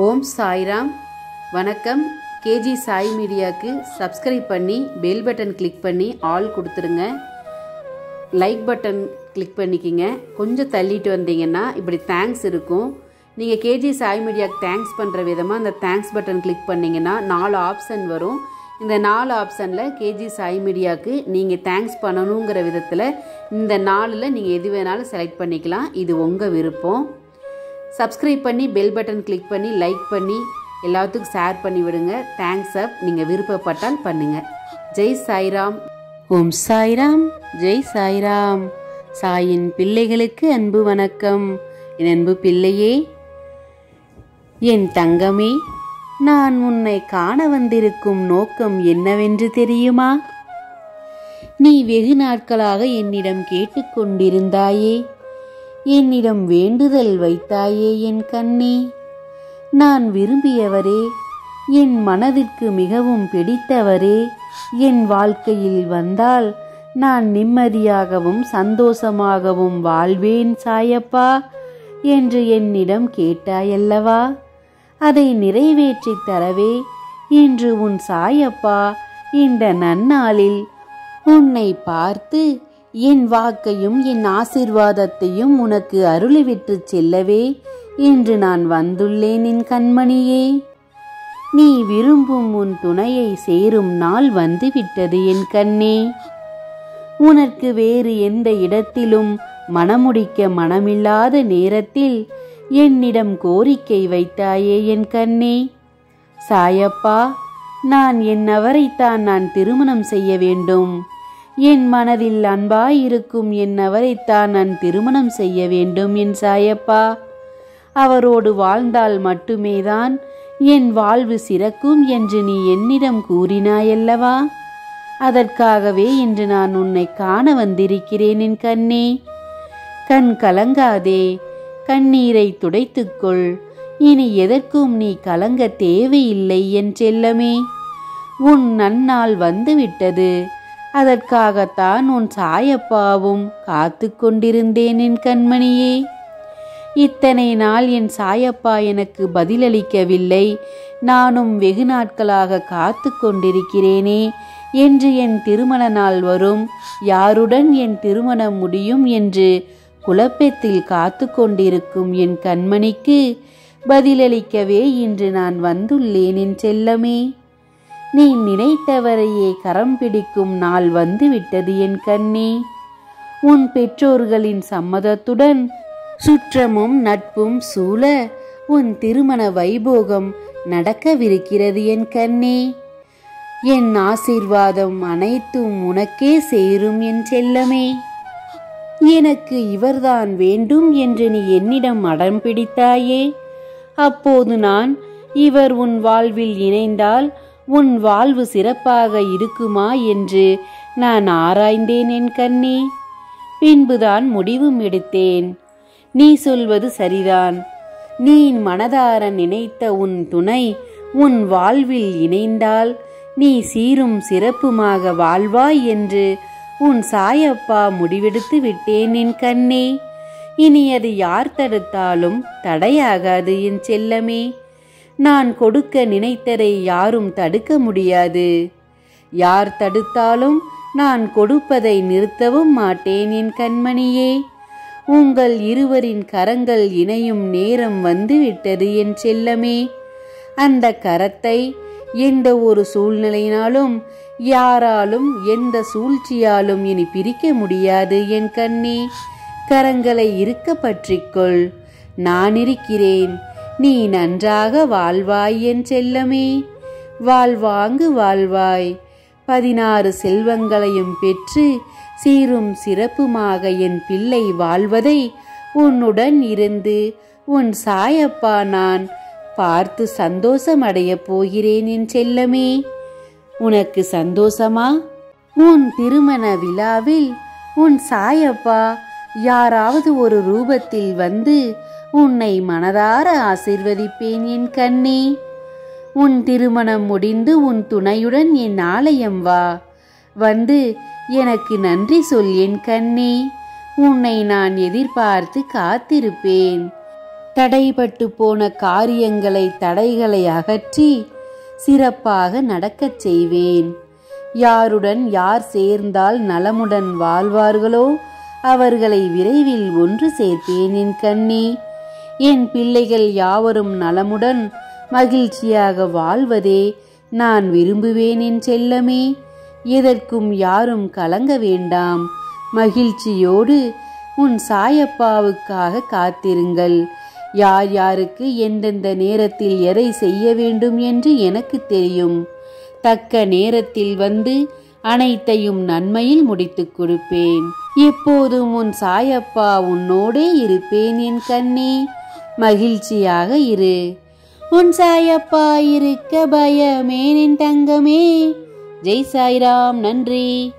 ஓம் சாய்ராம். வணக்கம். கேஜி சாய் மீடியாவுக்கு சப்ஸ்கிரைப் பண்ணி பெல் பட்டன் கிளிக் பண்ணி ஆல் கொடுத்துருங்க. லைக் பட்டன் கிளிக் பண்ணிக்கிங்க. கொஞ்சம் தள்ளிட்டு வந்தீங்கன்னா இப்படி தேங்க்ஸ் இருக்கும். நீங்கள் கேஜி சாய் மீடியாவுக்கு தேங்க்ஸ் பண்ணுற விதமாக அந்த தேங்க்ஸ் பட்டன் கிளிக் பண்ணிங்கன்னா நாலு ஆப்ஷன் வரும். இந்த நாலு ஆப்ஷனில் கேஜி சாய் மீடியாவுக்கு நீங்கள் தேங்க்ஸ் பண்ணணுங்கிற விதத்தில் இந்த நாளில் நீங்கள் எது வேணாலும் செலக்ட் பண்ணிக்கலாம். இது உங்கள் விருப்பம். சப்ஸ்கிரைப் பண்ணி பெல் பட்டன் கிளிக் பண்ணி லைக் பண்ணி எல்லாத்துக்கும் ஷேர் பண்ணி விடுங்க. தேங்க்ஸ் அப் நீங்கள் விருப்பப்பட்டால் பண்ணுங்கள் ஜெய் சாய்ராம். ஓம் சாய்ராம். ஜெய் சாய்ராம். சாயின் பிள்ளைகளுக்கு அன்பு வணக்கம். என் அன்பு பிள்ளையே என் தங்கமே நான் உன்னை காண வந்திருக்கும் நோக்கம் என்னவென்று தெரியுமா? நீ வெகு நாட்களாக என்னிடம் கேட்டுக்கொண்டிருந்தாயே என்னிடம் வேண்டுதல் வைத்தாயே என் கண்ணே. நான் விரும்பியவரே என் மனதிற்கு மிகவும் பிடித்தவரே. என் வாழ்க்கையில் வந்தால் நான் நிம்மதியாகவும் சந்தோஷமாகவும் வாழ்வேன் சாயப்பா என்று என்னிடம் கேட்டாயல்லவா. அதை நிறைவேற்றித் தரவே இன்று உன் சாயப்பா இந்த நன்னாளில் உன்னை பார்த்து என் வாக்கையும் என் ஆசிர்வாதத்தையும் உனக்கு அருளிவிட்டு செல்லவே இன்று நான் வந்துள்ளேன் என் கண்மணியே. நீ விரும்பும் உன் துணையை சேரும் நாள் வந்துவிட்டது என் கண்ணே. உனக்கு வேறு எந்த இடத்திலும் மனமுடிக்க மனமில்லாத நேரத்தில் என்னிடம் கோரிக்கை வைத்தாயே என் கண்ணே. சாயப்பா நான் என் அவரைத்தான் நான் திருமணம் செய்ய வேண்டும். என் மனதில் அன்பாயிருக்கும் என் அவரைத்தான் நான் திருமணம் செய்ய வேண்டும் என் சாயப்பா. அவரோடு வாழ்ந்தால் மட்டுமேதான் என் வாழ்வு சிறக்கும் என்று நீ என்னிடம் கூறினாயல்லவா? அதற்காகவே இன்று நான் உன்னை காண வந்திருக்கிறேன் என் கண்ணே. கண் கலங்காதே கண்ணீரை துடைத்துக்கொள். இனி எதற்கும் நீ கலங்க தேவையில்லை என் செல்லமே. உன் நன்னால் வந்துவிட்டது. அதற்காகத்தான் உன் சாயப்பாவும் காத்து கொண்டிருந்தேன் என் கண்மணியே. இத்தனை நாள் என் சாயப்பா எனக்கு பதிலளிக்கவில்லை. நானும் வெகு நாட்களாக காத்து கொண்டிருக்கிறேனே என்று என் திருமண நாள் வரும். யாருடன் என் திருமணம் முடியும் என்று குழப்பத்தில் காத்து கொண்டிருக்கும் என் கண்மணிக்கு பதிலளிக்கவே இன்று நான் வந்துள்ளேன் என் செல்லமே. நீ நினைத்தவரையே கரம் பிடிக்கும் நாள் வந்துவிட்டது என் கண்ணே. உன் பெற்றோர்களின் சம்மதத்துடன் சுற்றமும் நட்பும் சூழ உன் திருமண வைபோகம் நடக்கவிருக்கிறது என் கண்ணே. என் ஆசீர்வாதம் அனைத்தும் உனக்கே சேரும் என் செல்லமே. எனக்கு இவர்தான் வேண்டும் என்று நீ என்னிடம் அடம் பிடித்தாயே. அப்போது நான் இவர் உன் வாழ்வில் இணைந்தால் உன் வாழ்வு சிறப்பாக இருக்குமா என்று நான் ஆராய்ந்தேன் என் கண்ணே. பின்புதான் முடிவும் எடுத்தேன். நீ சொல்வது சரிதான். நீ மனதார நினைத்த உன் துணை உன் வாழ்வில் இணைந்தால் நீ சீரும் சிறப்புமாக வாழ்வாய் என்று உன் சாயப்பா முடிவெடுத்து விட்டேன் என் கண்ணே. இனி அது யார் தடுத்தாலும் தடையாகாது என் செல்லமே. நான் கொடுக்க நினைத்ததை யாரும் தடுக்க முடியாது. யார் தடுத்தாலும் நான் கொடுப்பதை நிறுத்தவும் மாட்டேன் என் கண்மணியே. உங்கள் இருவரின் கரங்கள் இணையும் நேரம் வந்துவிட்டது என் செல்லமே. அந்த கரத்தை எந்த ஒரு சூழ்நிலையினாலும் யாராலும் எந்த சூழ்ச்சியாலும் இனி பிரிக்க முடியாது என் கண்ணே. கரங்களை இருக்க பற்றிக்கொள். நான் இருக்கிறேன். நீ நன்றாக வாழ்வாய் என் செல்லமே. வாழ்வாங்கு வாழ்வாய். பதினாறு செல்வங்களையும் பெற்று சீரும் சிறப்புமாக என் பிள்ளை வாழ்வதை உன்னுடன் இருந்து உன் சாயப்பா நான் பார்த்து சந்தோஷமடையப் போகிறேன் என் செல்லமே. உனக்கு சந்தோஷமா? உன் திருமண விழாவில் உன் சாயப்பா யாராவது ஒரு ரூபத்தில் வந்து உன்னை மனதார ஆசிர்வதிப்பேன் என் கண்ணே. உன் திருமணம் முடிந்து உன் துணையுடன் என் ஆலயம் வா. வந்து எனக்கு நன்றி சொல் என் கண்ணே. உன்னை நான் எதிர்பார்த்து காத்திருப்பேன். தடைபட்டு போன காரியங்களை தடைகளை அகற்றி சிறப்பாக நடக்கச் செய்வேன். யாருடன் யார் சேர்ந்தால் நலமுடன் வாழ்வார்களோ அவர்களை விரைவில் ஒன்று சேர்ப்பேன் என் கண்ணே. என் பிள்ளைகள் யாவரும் நலமுடன் மகிழ்ச்சியாக வாழ்வதே நான் விரும்புவேன் என் செல்லமே. எதற்கும் யாரும் கலங்க வேண்டாம். மகிழ்ச்சியோடு உன் சாயப்பாவுக்காக காத்திருங்கள். யார் யாருக்கு எந்தெந்த நேரத்தில் எதை செய்ய வேண்டும் என்று எனக்கு தெரியும். தக்க நேரத்தில் வந்து அனைத்தையும் நன்மையில் முடித்துக் கொடுப்பேன். எப்போதும் உன் சாயப்பா உன்னோடே இருப்பேன் என் கண்ணே. மகிழ்ச்சியாக இரு. உன் சாயப்பா இருக்க பயமேனின் தங்கமே. ஜெய் சாய்ராம் நன்றி.